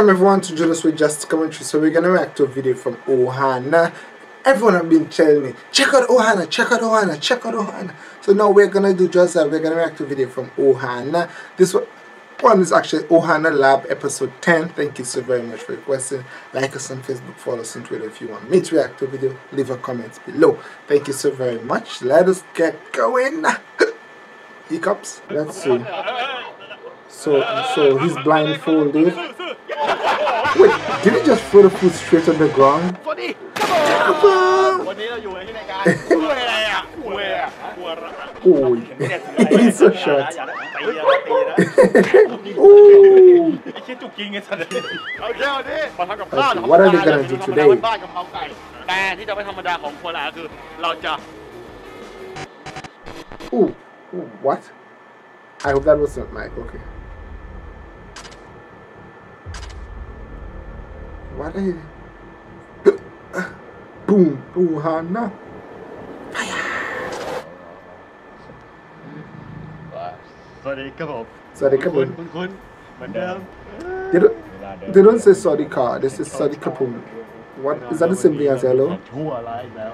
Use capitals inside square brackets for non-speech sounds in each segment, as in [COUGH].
Welcome everyone to Junosuede Just Commentary. So we're gonna react to a video from Ohana. Everyone have been telling me, check out Ohana, check out Ohana, check out Ohana. So now we're gonna do just that. We're gonna react to a video from Ohana. This one is actually Ohana Lab episode 10. Thank you so very much for requesting. Like us on Facebook, follow us on Twitter if you want me to react to a video. Leave a comment below. Thank you so very much. Let us get going. [LAUGHS] Hiccups. Let's see. So, so he's blindfolded. Wait, did he just throw the food straight on the ground? [LAUGHS] สวัสดี วันนี้เราอยู่ที่รายการคุยอะไรอ่ะคุยอ่ะคุยอะไรอ่ะ Oh, he's so อย่า short. นะ[LAUGHS] อย่านะตีอย่านะตีนะ Ooh. ไอ้เชี่ยจุกจริงไอ้สัตว์เอาแค่วันนี้มาทำกับข้าว Okay, what are they gonna do ธรรมดา today? บ้านๆกะเพราไก่แต่ที่จะไม่ธรรมดาของคนอ่ะคือ เราจะ Ooh, ooh, what? I hope that wasn't Mike. Okay. What are you? Boom, boom, Hana. สวัสดีครับผม Sorry, come คุณ on. คุณคุณเหมือนเดิม They don't, they don't say sorry car. They say sorry kapum. What is that the same thing as hello? ชั่วร้ายอีกแล้ว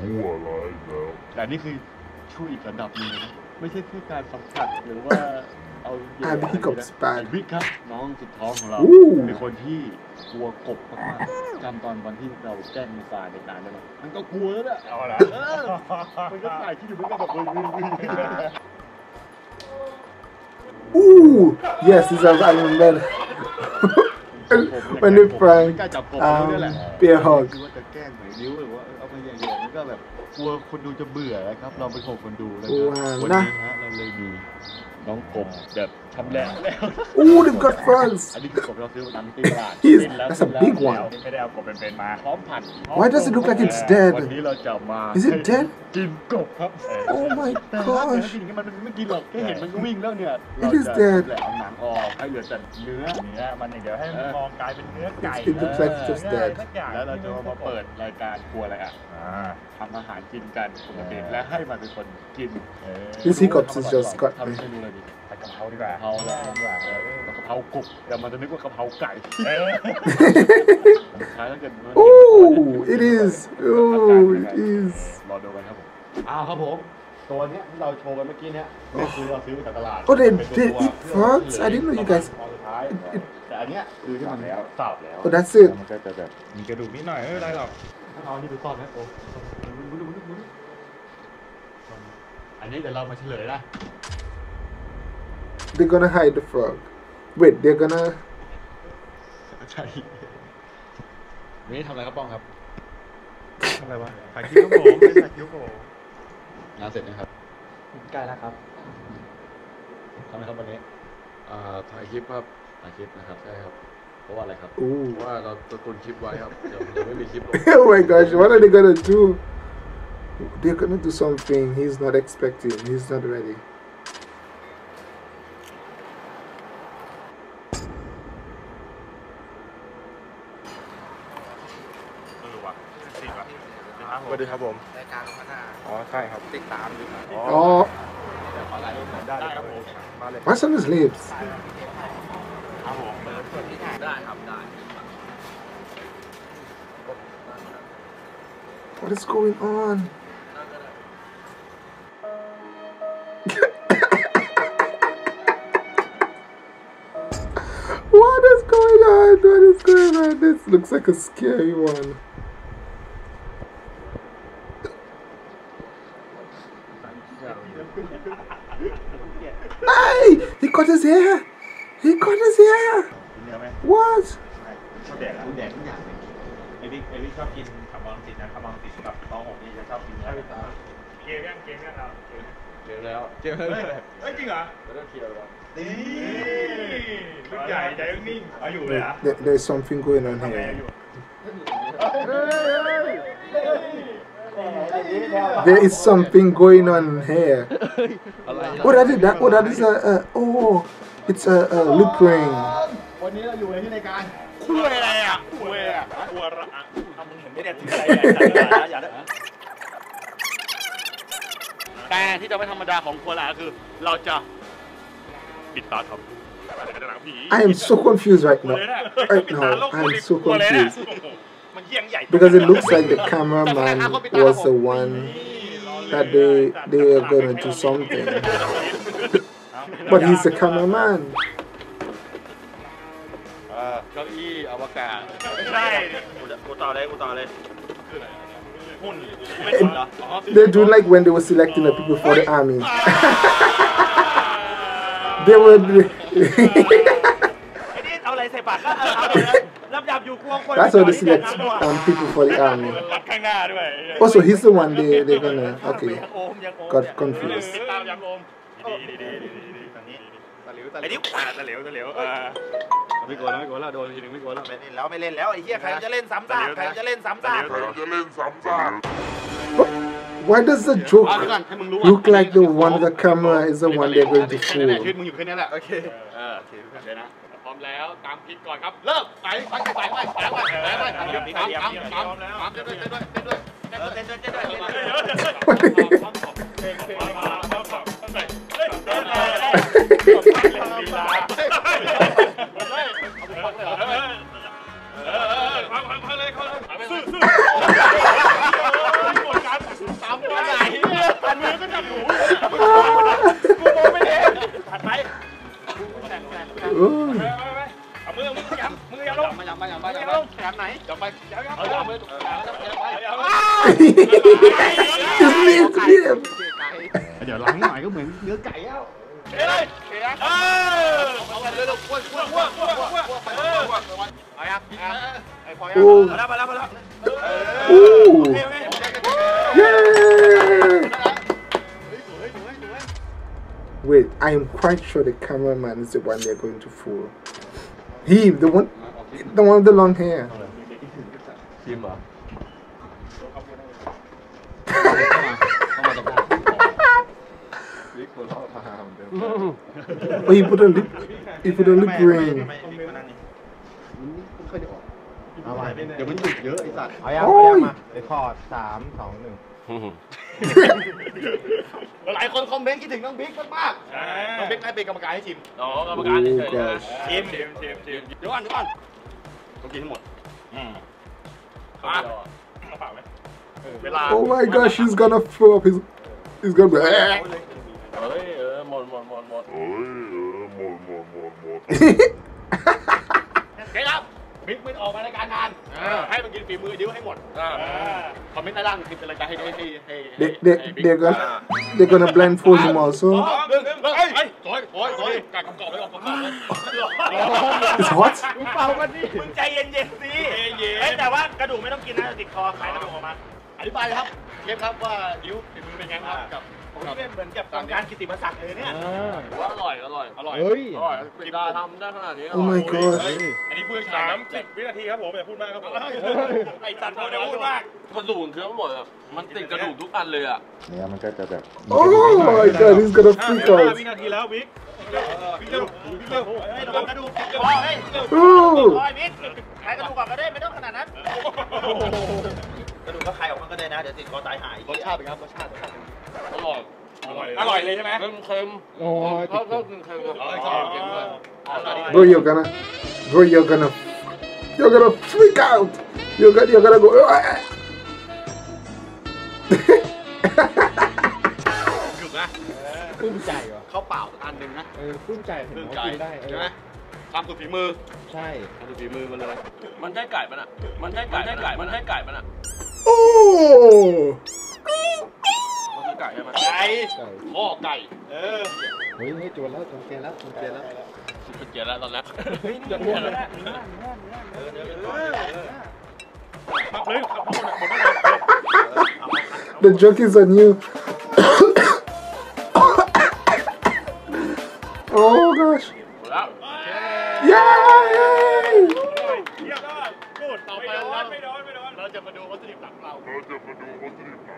ชั่วร้ายแล้วแต่นี่คือชั่วอีกระดับหนึงนะไม่ใช่แค่การสัมผัสหรือว่าเอาอ่าพี่กบสปาไอ้บิ๊กครับน้องสุดท้องของเราอู้เป็นคนที่ กลัวกบมากๆจำตอนวันที่เราแกล้งมีทรายในการได้ไหมมันก็กลัวแล้วนะเอาละมันก็ถ่ายคลิปอยู่มันก็แบบวิ่งวิ่งวิ่ง Ooh, yes, this is I remember. when they prank กล้าจับกบ um, นี่แหละ bear hug. คือว่าจะแกล้งหน่อยนิ้วหรือว่าเอาไปอย่างเงี้ยมันก็แบบกลัวคนดูจะเบื่อนะครับ เราเป็นของคนดูนะคโอ้รับอ่าวันนะนี้ฮะเราเลยมีน้องกบแบบ ชำแหละแล้ว Ooh, they've got frogs. อันนี้คือกบเราซื้อมาตามที่ตลาด He's- เป็นแล้ว that's a เป็นแล้ว big แล้ว one. ไม่ได้เอากบเป็นๆมาพร้อมผัด Why does it look like it's dead? วันนี้เราจะมา Is it dead? กินกบครับ Oh my แต่ถ้าเกิด gosh. กินอย่างนี้มันไม่กินหรอกแค่เห็นมันก็วิ่งแล้วเนี่ย It เรา is จะ dead. แหละเอาหนังออกให้เหลือแต่เนื้อเนื้อมันเดี๋ยวให้มันมองกลายเป็นเนื้อไก่ It looks like it's just dead. แล้วเราจะมาเปิดรายการครัวอะไรอ่ะทำอาหารกินกันปกติและให้มันเป็นคนกิน This hiccups is just got ทำ me. เมนูอะไรดีผัด กะเพราดีกว่ากะเพราแล้วดีกว่าเออกะเพรากบแต่มันจะนึกว่ากะเพราไก่สุดท้ายถ้าเกิดมัน Ooh, it is. Ooh, it is. รอดูกันครับผม อ้าวครับผม ตัวเนี้ยที่เราโชว์กันเมื่อกี้เนี้ยนี่คือเราซื้อมาจากตลาด Oh, they- เป็นตัว they ตัว eat frogs? I didn't know you guys- ตอนสุดท้ายแต่อันเนี้ยคือที่มันแล้วสับแล้ว Oh, that's it. มันก็จะแบบมีกระดูกนิดหน่อยไม่เป็นไรหรอกเอาอันนี้ไปซ่อนนะโอ้อันนี้เดี๋ยวเรามาเฉลยนะ They're gonna hide the frog. Wait, they're gonna. ใช่วันนี้ทำอะไรครับป้องครับ อะไรวะถ่ายคิ้วผมไม่ถ่ายคิ้วผม งานเสร็จนะครับ ใกล้แล้วครับ ทำไมครับวันนี้อ่าถ่ายคลิปครับถ่ายคลิปนะครับใช่ครับ เพราะว่าอะไรครับ Ooh. เพราะว่าเราตัวตุนคลิปไว้ครับเดี๋ยวเดี๋ยวไม่มีคลิปลง [LAUGHS] oh my gosh, what are they gonna do? They're gonna do something he's not expecting. He's not ready. ดีครับผม รายการพัฒนา อ๋อ ใช่ครับ ติดตามอยู่ครับ Oh, ได้ครับผมมาเลย what's on his lips? ได้ครับได้ What is going on? what is going on? What is going on? This looks like a scary one. cut his hair! He cut his hair! เนื้อไหม What? ชอบแดกคุณแดกทุกอย่างเลยไอวิกไอวิกชอบกินขับบอลติดนะขับบอลติดกับน้องผมนี่จะชอบกินเนื้อเกมยังเกมยังครับเกมแล้วเกมแล้วเฮ้ยจริงเหรอแล้วก็เคลียร์แล้วนี่ลูกใหญ่ใจนิ่งเอาอยู่เลยเหรอ There, there's something going on ทำไง here. อยู่ There is something going on here. Oh, that is that. Oh, that is a. Uh, oh, it's a, a lip ring. [LAUGHS] วันนี้เราอยู่ในที่รายการคุยอะไรอ่ะคุยอ่ะคุยอะไรอ่ะทำมึงเห็นไม่ได้ถืออะไรอย่าอย่าแต่ที่จะไม่ธรรมดาของคุยอะไรคือ เราจะปิดตาทำ I am so confused right now. Right now, I am so confused. Because it looks like the cameraman was the one that they they were gonna do something. But he's the cameraman. เก้าอี้อวกาศ ใช่ กูต่อเลยกูต่อเลย หุ่น They do like when they were selecting the people for the army. [LAUGHS] they were [LAUGHS] [LAUGHS] That's how they select um, oh, people for the army. Also, he's the one they, they're gonna. Okay. Got confused. Why does the joke look like the one the camera is the one they're going to fool? ชีวิตมึงอยู่แค่นี้แหละโอเคเออเดี๋ยวนะพร้อมแล้วตามพิษก่อนครับ เริ่มไปไปไปไปไปไปไปไปไปตามตามตามตามตามเต้นด้วยเต้นด้วยเต้นด้วยเออเต้นด้วยเต้นด้วยเต้นด้วย ไหนอย่าไปอย่าเอาอย่ามือตรงกลางแล้วอย่าไป it's me, it's him. เดี๋ยวล้างหน่อยก็เหมือนเนื้อไก่แล้ว เฮ้ยเออ เอาไปเลยลูกอ้วนอ้วนอ้วนอ้วนอ้วนอ้วนไปอ้วนอ้วนเอายังไอ้พอยัง Oh. มาแล้วมาแล้วมาแล้ว Ooh. โอเคโอเค Yay! สวยสวยสวย Wait, I am quite sure the cameraman is the one they're going to fool. He, the one, the one with the long hair. ชิมเหรอ Oh, he put a lip, he put a lip ring. เดี๋ยวมันหยุดเยอะไอ้สัตว์เอายังโอ้เอายยังมาเรคคอร์ดสามสองหนึ่งหลายคนคอมเมนต์คิดถึงน้องบิ๊กมากๆน้องบิ๊กได้เป็นกรรมการให้ชิมอ๋อกรรมการ Oh เฉยๆ gosh. ทีมทีมทีมทีมเดี๋ยวก่อนเดี๋ยวก่อนต้องกินให้หมดอืม Oh my gosh, he's gonna throw up his. He's gonna be. เฮ้ยเออหมดหมดหมดหมดโอเคครับบิ๊กไม่ออกมารายการนานให้มันกินฝีมือดิ้วให้หมดคอมเมนต์ใต้ล่างคลิปเป็นรายการให้ให้ให้ให้ they, they, they're gonna, they're gonna blindfold him also. หนึ่งเฮ้ยโอย โอยโอยกัดกรอบๆไว้ก่อนกรอบๆไว้ It's hot. เป่ากันดิมึงใจเย็นๆสิเอ้ยแต่ว่ากระดูกไม่ต้องกินนะติดคอขายกระดูกออกมา อธิบายเลยครับเชฟครับว่าดิ้วฝีมือเป็นไงครับกับผมนี่เหมือนกับกรรมการกิตติมศักดิ์เลยเนี่ยว่าอร่อย อร่อย อร่อย เฮ้ย อร่อยกินได้ทำได้ขนาดนี้ Oh my gosh. อันนี้พูดชาสามน้ำสิบวินาทีครับผมอย่าพูดมากครับผมไอ้สัตว์เดี๋ยวพูดมากกระดูกคือทั้งหมดอะมันติดกระดูกทุกอันเลยอะเนี่ยมันก็จะแบบ Oh my god, he's gonna freak ห้า out. วินาทีแล้ววิกวิกเร็ววิกเร็วเฮ้ยระวังกระดูกติดคอเฮ้ย Ooh. คอยวิกขายกระดูกก่อนก็ได้ไม่ต้องขนาดนั้นกระดูกก็ใครออกมันก็ได้นะเดี๋ยวติดคอตายหายรสชาติเป็นไงครับรสชาติ อร่อยอร่อยอร่อยเลยใช่ไหมเค็มเค็มโอ้ยเขาเขาเค็มเค็มครับชอบเค็มด้วย Bro, you're gonna, bro, you're gonna, you're gonna freak out. You're gonna, you're gonna go. "Ah." หยุดนะปลื้มใจว่ะข้าวเปล่าอันหนึ่งนะ เออปลื้มใจเห็นเรื่องเขาไก่กินได้เอใช่อไหม ทำสุดฝีมือใช่ทำสุดฝีมือมันเลยมันใช่ไก่ปะน่ะมันใช่ไก่มันใช่ไก่มันใช่ไก่ปะน่ะ Oh. มันคือไก่ใช่ไหม ไก่ ไก่ ข้อไก่ เออ เฮ้ยเฮ้ยจวนแล้วจวนเกลียนแล้วจวนเกลียนแล้ว สุดเจียแล้วตอนแรก จะพูดแล้วนะขับเลยขับหมดหมดเลย The joke is on you. oh gosh. แล้ว Yay! เยี่ยมยอดพูดต่อไปแล้วไม่โดนไม่โดน เราจะมาดูวัตถุดิบหลักเรา Oh ก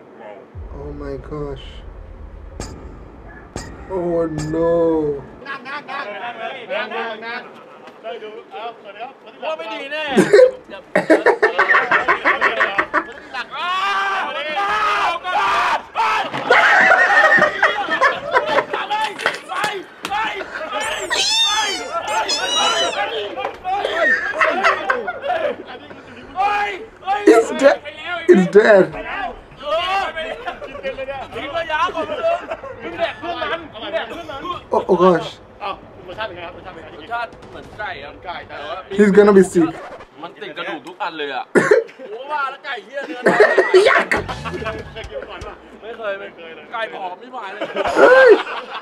my gosh. Oh no. นั่งนั่งนั่งนั่งนั่งนั่งได้ดูเอาเปิดแล้วว่าไม่ดีแน่หลักอ้าวอ้าวกระดาษไป It's dead. It's dead. Oh, oh gosh. อ้าวรสชาติเป็นไงครับรสชาติเป็นไงรสชาติเหมือนไก่ครับไก่แต่ว่า He's gonna be sick. มันติดกระดูกทุกอันเลยอ่ะโอ้ว่าแล้วไก่เหี้ยเนื้อยักเคยกินก่อนป่ะไม่เคยไม่เคยเลยไก่ผอมไม่ผ่านเลยเฮ้ยเ[LAUGHS] ฮ้ย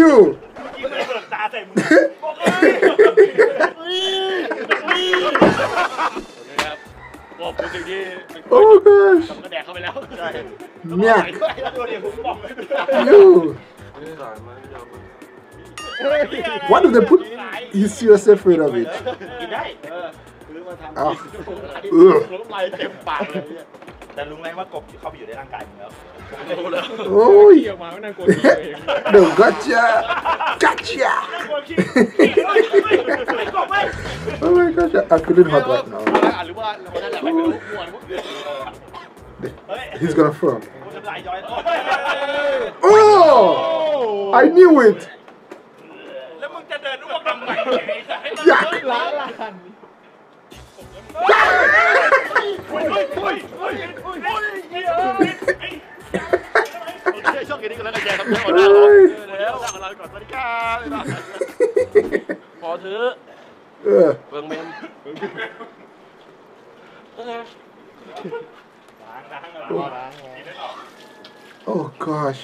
You. ตาใส่มึง ขอบคุณสิ่งที่ Oh gosh. กระแดกเข้าไปแล้ว Yuck. ตัวเดียวผมบอกเลย You. What do they put? You seriously afraid of it? กินได้ Oh. Ugh. น้ำลายเต็มปากเลยเนี่ย แต่รู้ไหมว่ากบเข้าไปอยู่ในร่างกายมึงแล้ว รู้แล้ว Oh. เกี่ยวมาไม่น่ากลัวตัวเอง No, gotcha. Gotcha. oh my gosh, I couldn't hurt right now. หรือว่าเราได้แหละไม่รู้มวน He's gonna throw. กูจะไหลย้อย Oh! I knew it. แล้วมึงจะเดินอ้วกทำไม Yuck. ล้างลาน ช่วงนี้ก็แล้วกันแกครับเดี๋ยวแล้วลากันก่อนสวัสดีครับพอเถอะ Ugh. เบิ่งเมม Oh gosh,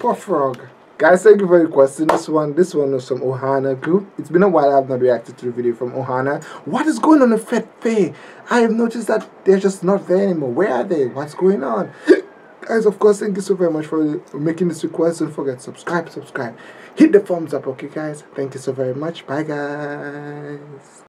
poor frog. Guys, thank you for requesting this one. This one was from Ohana group. It's been a while I've not reacted to the video from Ohana. What is going on in FedFe? I have noticed that they're just not there anymore. Where are they? What's going on? [COUGHS] Guys, of course, thank you so very much for making this request. Don't forget, subscribe, subscribe. Hit the thumbs up, okay, guys? Thank you so very much. Bye, guys.